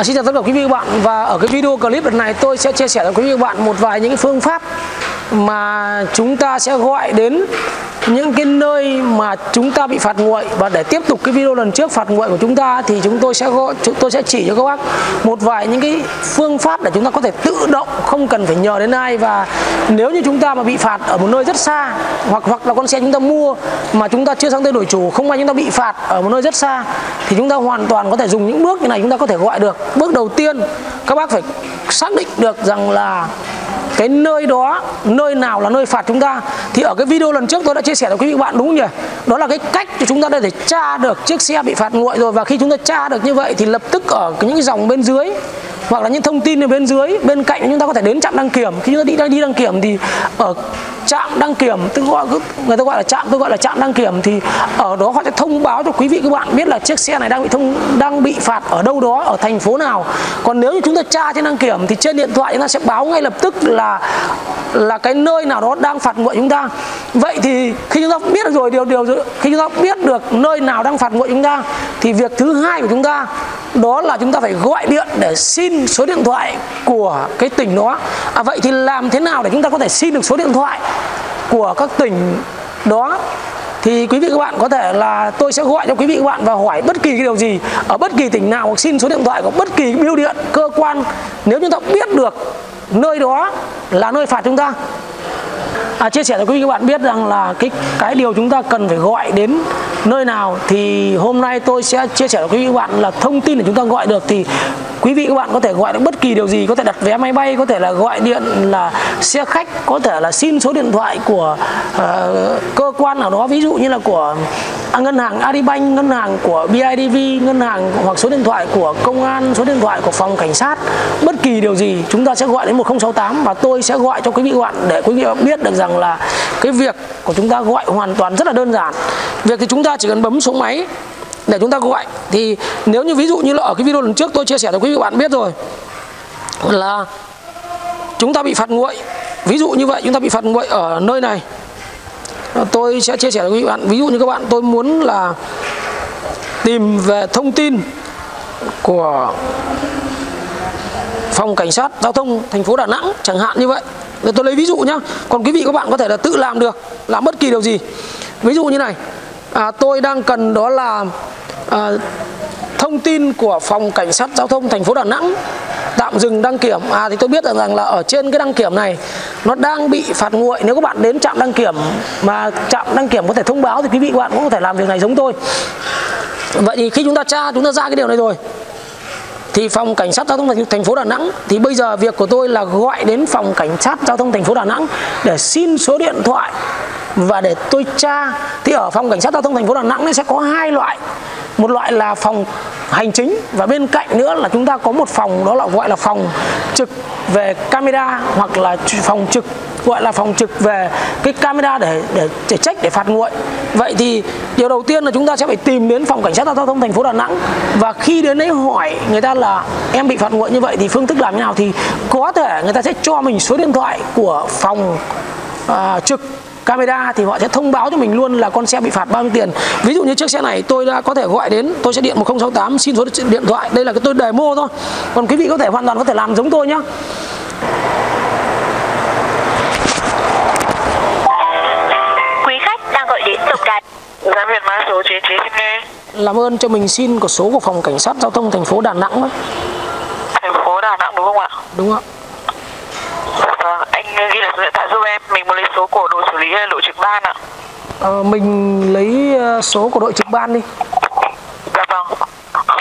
À, xin chào tất cả quý vị và các bạn. Và ở cái video clip lần này tôi sẽ chia sẻ với quý vị và các bạn một vài những phương pháp mà chúng ta sẽ gọi đến những cái nơi mà chúng ta bị phạt nguội và để tiếp tục cái video lần trước phạt nguội của chúng ta thì chúng tôi sẽ gọi chúng tôi sẽ chỉ cho các bác một vài những cái phương pháp để chúng ta có thể tự động không cần phải nhờ đến ai và nếu như chúng ta mà bị phạt ở một nơi rất xa hoặc hoặc là con xe chúng ta mua mà chúng ta chưa sang tên đổi chủ không may chúng ta bị phạt ở một nơi rất xa thì chúng ta hoàn toàn có thể dùng những bước như này chúng ta có thể gọi được bước đầu tiên các bác phải xác định được rằng là cái nơi đó nơi nào là nơi phạt chúng ta? Thì ở cái video lần trước tôi đã chia sẻ với quý vị bạn đúng không nhỉ? Đó là cái cách cho chúng ta để, để tra được chiếc xe bị phạt nguội rồi. Và khi chúng ta tra được như vậy thì lập tức ở những dòng bên dưới hoặc là những thông tin ở bên dưới bên cạnh chúng ta có thể đến trạm đăng kiểm. Khi chúng ta đi đi đăng kiểm thì ở trạm đăng kiểm tức gọi người ta gọi là trạm tôi gọi là trạm đăng kiểm thì ở đó họ sẽ thông báo cho quý vị các bạn biết là chiếc xe này đang bị thông đang bị phạt ở đâu đó ở thành phố nào. Còn nếu như chúng ta tra trên đăng kiểm thì trên điện thoại chúng ta sẽ báo ngay lập tức là là cái nơi nào đó đang phạt nguội chúng ta. Vậy thì khi chúng ta biết được rồi điều điều khi chúng ta biết được nơi nào đang phạt nguội chúng ta thì việc thứ hai của chúng ta đó là chúng ta phải gọi điện để xin số điện thoại của cái tỉnh đó. À, vậy thì làm thế nào để chúng ta có thể xin được số điện thoại? Của các tỉnh đó thì quý vị các bạn có thể là tôi sẽ gọi cho quý vị các bạn và hỏi bất kỳ cái điều gì ở bất kỳ tỉnh nào hoặc xin số điện thoại của bất kỳ bưu điện cơ quan. Nếu chúng ta biết được nơi đó là nơi phạt chúng ta. À, chia sẻ cho quý vị các bạn biết rằng là cái cái điều chúng ta cần phải gọi đến nơi nào thì hôm nay tôi sẽ chia sẻ với quý vị các bạn là thông tin để chúng ta gọi được thì quý vị các bạn có thể gọi được bất kỳ điều gì có thể đặt vé máy bay có thể là gọi điện là xe khách có thể là xin số điện thoại của uh, cơ quan nào đó ví dụ như là của à, ngân hàng Aribank ngân hàng của BIDV ngân hàng hoặc số điện thoại của công an số điện thoại của phòng cảnh sát bất kỳ điều gì, chúng ta sẽ gọi đến 1068 và tôi sẽ gọi cho quý vị bạn để quý vị biết được rằng là cái việc của chúng ta gọi hoàn toàn rất là đơn giản. Việc thì chúng ta chỉ cần bấm số máy để chúng ta gọi. Thì nếu như ví dụ như là ở cái video lần trước tôi chia sẻ cho quý vị bạn biết rồi, là chúng ta bị phạt nguội. Ví dụ như vậy, chúng ta bị phạt nguội ở nơi này. Tôi sẽ chia sẻ với quý vị bạn. Ví dụ như các bạn, tôi muốn là tìm về thông tin của phòng cảnh sát giao thông thành phố Đà Nẵng chẳng hạn như vậy. Để tôi lấy ví dụ nhá. Còn quý vị các bạn có thể là tự làm được làm bất kỳ điều gì. Ví dụ như này. À, tôi đang cần đó là à, thông tin của phòng cảnh sát giao thông thành phố Đà Nẵng. Tạm dừng đăng kiểm. À thì tôi biết rằng, rằng là ở trên cái đăng kiểm này nó đang bị phạt nguội. Nếu các bạn đến trạm đăng kiểm mà trạm đăng kiểm có thể thông báo thì quý vị các bạn cũng có thể làm việc này giống tôi. Vậy thì khi chúng ta tra chúng ta ra cái điều này rồi thì phòng cảnh sát giao thông thành phố Đà Nẵng, thì bây giờ việc của tôi là gọi đến phòng cảnh sát giao thông thành phố Đà Nẵng để xin số điện thoại và để tôi tra. Thì ở phòng cảnh sát giao thông thành phố Đà Nẵng sẽ có hai loại một loại là phòng hành chính và bên cạnh nữa là chúng ta có một phòng đó là gọi là phòng trực về camera hoặc là phòng trực gọi là phòng trực về cái camera để để để trách để phạt nguội. Vậy thì điều đầu tiên là chúng ta sẽ phải tìm đến phòng cảnh sát giao thông thành phố Đà Nẵng. Và khi đến đấy hỏi người ta là em bị phạt nguội như vậy thì phương thức làm như nào? thì có thể người ta sẽ cho mình số điện thoại của phòng à, trực camera thì họ sẽ thông báo cho mình luôn là con xe bị phạt bao nhiêu tiền. Ví dụ như chiếc xe này tôi đã có thể gọi đến tôi sẽ điện 1068 xin số điện thoại. Đây là cái tôi demo thôi. Còn quý vị có thể hoàn toàn có thể làm giống tôi nhé quý khách đang gọi đến tổng đài. Giám Việt mã số 99 xin nghe. Làm ơn cho mình xin của số của phòng cảnh sát giao thông thành phố Đà Nẵng. Thành phố Đà Nẵng đúng không ạ? đúng ạ. Vâng, anh ghi lại số điện thoại giúp em. Mình muốn lấy số của lý hay đội trực ban ạ? Ờ, mình lấy ờ, số của đội trực ban đi. Dạ vâng.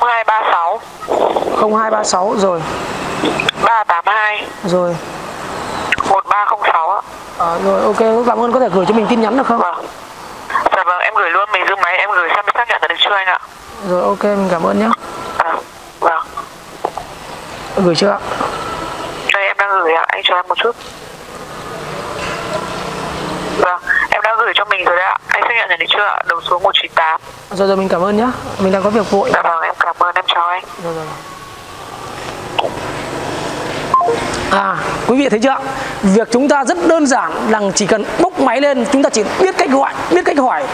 0236 0236 rồi. 382 rồi. 1306 ạ. Ờ, rồi ok. Cảm ơn có thể gửi cho mình tin nhắn được không? Vâng. Dạ vâng, em gửi luôn, mình giữ máy em gửi xem xác nhận là được chưa anh ạ? Rồi ok. Mình cảm ơn nhé À, vâng. Gửi chưa ạ? Đây em đang gửi ạ, anh cho em một chút Vâng, em đã gửi cho mình rồi đấy ạ. Anh xác nhận là được chưa ạ? Đầu số 198 rồi rồi mình cảm ơn nhé mình đang có việc vội. Dạ vâng, em cảm ơn, em chào anh. Rồi rồi À, quý vị thấy chưa? Việc chúng ta rất đơn giản là chỉ cần bốc máy lên, chúng ta chỉ biết cách gọi, biết cách hỏi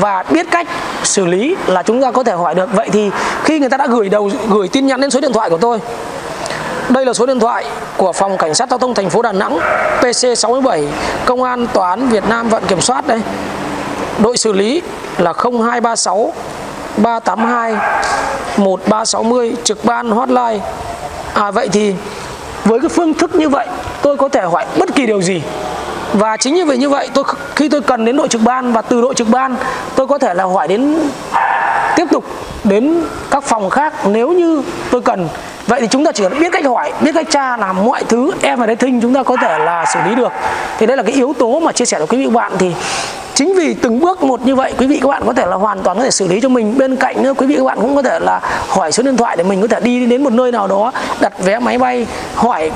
và biết cách xử lý là chúng ta có thể hỏi được. Vậy thì khi người ta đã gửi đầu gửi tin nhắn đến số điện thoại của tôi đây là số điện thoại của phòng cảnh sát giao thông thành phố Đà Nẵng PC 67 công an tòa án Việt Nam vận kiểm soát đây. Đội xử lý là 0236 382 1360 trực ban hotline. À vậy thì với cái phương thức như vậy, tôi có thể hỏi bất kỳ điều gì? Và chính như vậy như vậy, tôi khi tôi cần đến đội trực ban và từ đội trực ban, tôi có thể là hỏi đến, tiếp tục đến các phòng khác nếu như tôi cần vậy thì chúng ta chỉ cần biết cách hỏi, biết cách tra, làm mọi thứ, em và thinh chúng ta có thể là xử lý được. Thì đây là cái yếu tố mà chia sẻ với quý vị các bạn. Thì chính vì từng bước một như vậy, quý vị các bạn có thể là hoàn toàn có thể xử lý cho mình. Bên cạnh nữa, quý vị các bạn cũng có thể là hỏi số điện thoại để mình có thể đi đến một nơi nào đó, đặt vé máy bay, hỏi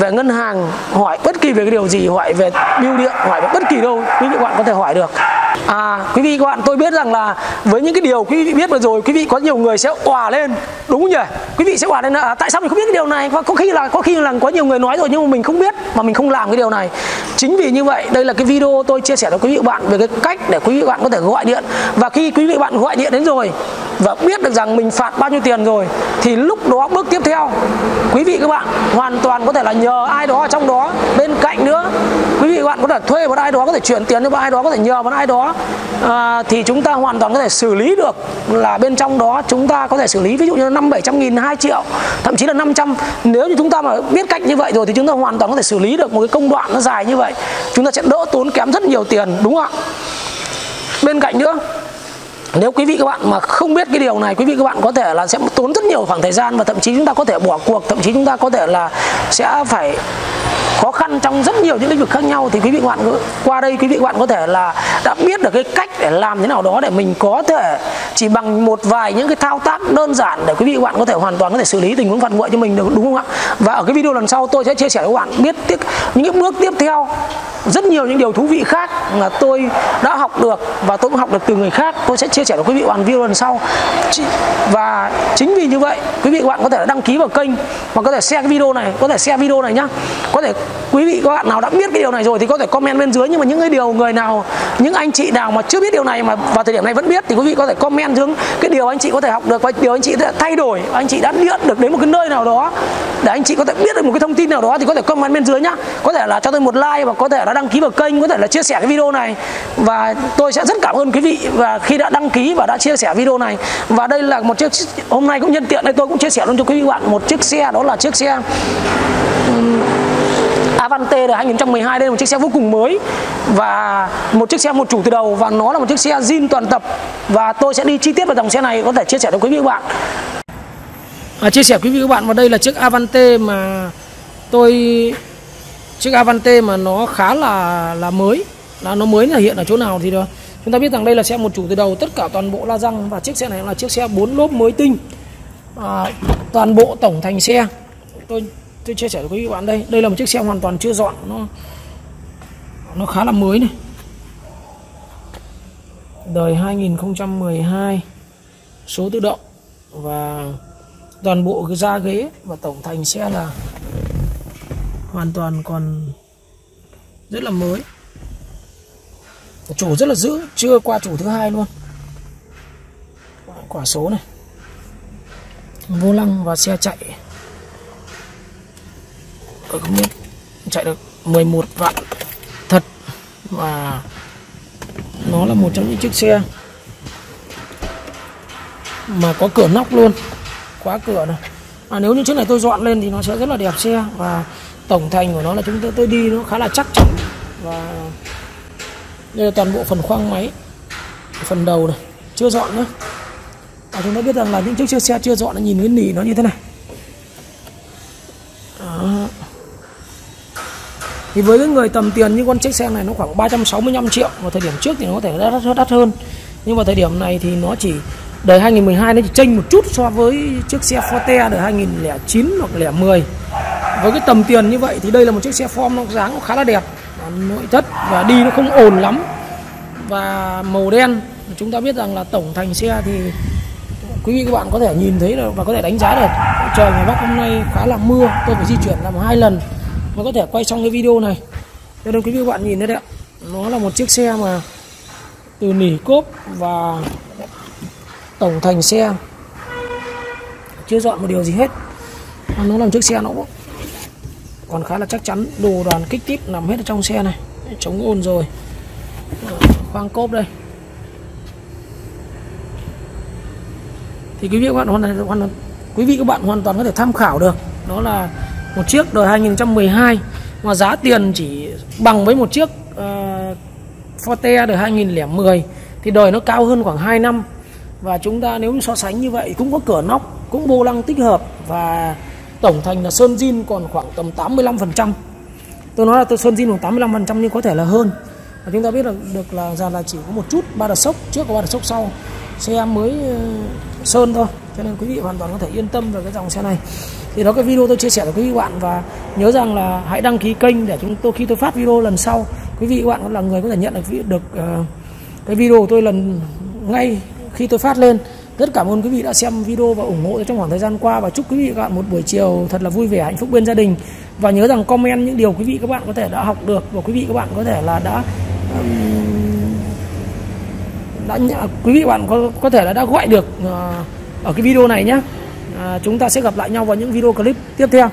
về ngân hàng, hỏi bất kỳ về cái điều gì, hỏi về bưu điện, hỏi về bất kỳ đâu, quý vị các bạn có thể hỏi được. À, quý vị các bạn, tôi biết rằng là với những cái điều quý vị biết vừa rồi, quý vị có nhiều người sẽ òa lên, đúng nhỉ? Quý vị sẽ òa lên là à, tại sao mình không biết cái điều này? Và có khi là có khi là có nhiều người nói rồi nhưng mà mình không biết mà mình không làm cái điều này. Chính vì như vậy, đây là cái video tôi chia sẻ cho quý vị các bạn về cái cách để quý vị các bạn có thể gọi điện. Và khi quý vị các bạn gọi điện đến rồi và biết được rằng mình phạt bao nhiêu tiền rồi thì lúc đó bước tiếp theo quý vị các bạn hoàn toàn có thể là nhờ ai đó ở trong đó bên cạnh nữa quý vị các bạn có thể thuê một ai đó có thể chuyển tiền cho một ai đó có thể nhờ một ai đó à, thì chúng ta hoàn toàn có thể xử lý được là bên trong đó chúng ta có thể xử lý ví dụ như năm bảy trăm nghìn hai triệu thậm chí là 500 nếu như chúng ta mà biết cách như vậy rồi thì chúng ta hoàn toàn có thể xử lý được một cái công đoạn nó dài như vậy. Chúng ta sẽ đỡ tốn kém rất nhiều tiền đúng không ạ? Bên cạnh nữa nếu quý vị các bạn mà không biết cái điều này quý vị các bạn có thể là sẽ tốn rất nhiều khoảng thời gian và thậm chí chúng ta có thể bỏ cuộc thậm chí chúng ta có thể là sẽ phải khó khăn trong rất nhiều những lĩnh vực khác nhau thì quý vị các bạn qua đây quý vị các bạn có thể là đã biết được cái cách để làm thế nào đó để mình có thể chỉ bằng một vài những cái thao tác đơn giản để quý vị các bạn có thể hoàn toàn có thể xử lý tình huống phạt nguội cho mình được, đúng không ạ? Và ở cái video lần sau tôi sẽ chia sẻ với các bạn biết những cái bước tiếp theo rất nhiều những điều thú vị khác mà tôi đã học được và tôi cũng học được từ người khác. Tôi sẽ chia sẻ với quý vị bạn video lần sau. Và chính vì như vậy, quý vị các bạn có thể đăng ký vào kênh và có thể share cái video này, có thể share video này nhá. Có thể quý vị, các bạn nào đã biết cái điều này rồi thì có thể comment bên dưới. Nhưng mà những cái điều người nào, những anh chị nào mà chưa biết điều này mà vào thời điểm này vẫn biết thì quý vị có thể comment xuống cái điều anh chị có thể học được và điều anh chị đã thay đổi. Anh chị đã nhận được đến một cái nơi nào đó. Để anh chị có thể biết được một cái thông tin nào đó thì có thể comment bên dưới nhá. Có thể là cho tôi một like và có thể là đã đăng ký vào kênh có thể là chia sẻ cái video này. Và tôi sẽ rất cảm ơn quý vị và khi đã đăng ký và đã chia sẻ video này. Và đây là một chiếc hôm nay cũng nhân tiện đây tôi cũng chia sẻ luôn cho quý vị bạn một chiếc xe đó là chiếc xe Avante đời 2012 đây là một chiếc xe vô cùng mới và một chiếc xe một chủ từ đầu và nó là một chiếc xe zin toàn tập. Và tôi sẽ đi chi tiết vào dòng xe này có thể chia sẻ cho quý vị các bạn. À, chia sẻ quý vị các bạn vào đây là chiếc Avante mà tôi chiếc Avante mà nó khá là là mới. Là nó mới là hiện ở chỗ nào thì đó chúng ta biết rằng đây là xe một chủ từ đầu. Tất cả toàn bộ la răng và chiếc xe này là chiếc xe 4 lốp mới tinh. À, toàn bộ tổng thành xe. Tôi tôi chia sẻ với quý bạn đây. Đây là một chiếc xe hoàn toàn chưa dọn. Nó nó khá là mới này. Đời 2012 số tự động và toàn bộ cái da ghế và tổng thành xe là hoàn toàn còn rất là mới. Chủ rất là giữ chưa qua chủ thứ hai luôn. Quả số này. Vô lăng và xe chạy. Tôi không biết chạy được 11 vạn. Thật. Và nó là một trong những chiếc xe mà có cửa nóc luôn. Khóa cửa này. À, nếu như chiếc này tôi dọn lên thì nó sẽ rất là đẹp xe. Và tổng thành của nó là chúng tôi tôi đi nó khá là chắc chắn. Và đây là toàn bộ phần khoang máy phần đầu này chưa dọn nữa. Và chúng ta biết rằng là những chiếc xe chưa dọn nó nhìn cái nỉ nó như thế này. Đó. thì với cái người tầm tiền như con chiếc xe này nó khoảng 365 triệu. Vào thời điểm trước thì nó có thể đắt, đắt hơn. Nhưng vào thời điểm này thì nó chỉ đời 2012 nó chỉ chênh một chút so với chiếc xe Forte đời 2009 hoặc 10 với cái tầm tiền như vậy thì đây là một chiếc xe form nó dáng nó khá là đẹp nội thất và đi nó không ồn lắm. Và màu đen, chúng ta biết rằng là tổng thành xe thì quý vị các bạn có thể nhìn thấy được và có thể đánh giá được. Trời ngoài bắc hôm nay khá là mưa, tôi phải di chuyển làm hai lần mới có thể quay xong cái video này. Cho nên quý vị các bạn nhìn thấy đấy ạ. Nó là một chiếc xe mà từ nỉ cốp và tổng thành xe. Chưa dọn một điều gì hết. Nó là một chiếc xe nó cũng còn khá là chắc chắn. Đồ đoàn kích tít nằm hết ở trong xe này. Chống ồn rồi. Ờ, khoang cốp đây. Thì quý vị các bạn hoàn toàn, hoàn quý vị các bạn hoàn toàn có thể tham khảo được. Đó là một chiếc đời 2012 mà giá tiền chỉ bằng với một chiếc uh, Forte đời 2010 thì đời nó cao hơn khoảng 2 năm. Và chúng ta nếu so sánh như vậy cũng có cửa nóc cũng vô lăng tích hợp và tổng thành là sơn zin còn khoảng tầm 85% tôi nói là tôi sơn zin khoảng 85% nhưng có thể là hơn. Và chúng ta biết là được là ra là chỉ có một chút ba đợt sốc trước và ba đợt sốc sau. Xe mới ờ, sơn thôi cho nên quý vị hoàn toàn có thể yên tâm về cái dòng xe này. Thì đó cái video tôi chia sẻ với quý vị bạn và nhớ rằng là hãy đăng ký kênh để chúng tôi khi tôi phát video lần sau quý vị bạn là người có thể nhận được được uh, cái video của tôi lần ngay khi tôi phát lên rất cảm ơn quý vị đã xem video và ủng hộ trong khoảng thời gian qua và chúc quý vị các bạn một buổi chiều thật là vui vẻ hạnh phúc bên gia đình. Và nhớ rằng comment những điều quý vị các bạn có thể đã học được và quý vị các bạn có thể là đã đã quý vị bạn có có thể là đã gọi được uh, ở cái video này nhé à, chúng ta sẽ gặp lại nhau vào những video clip tiếp theo.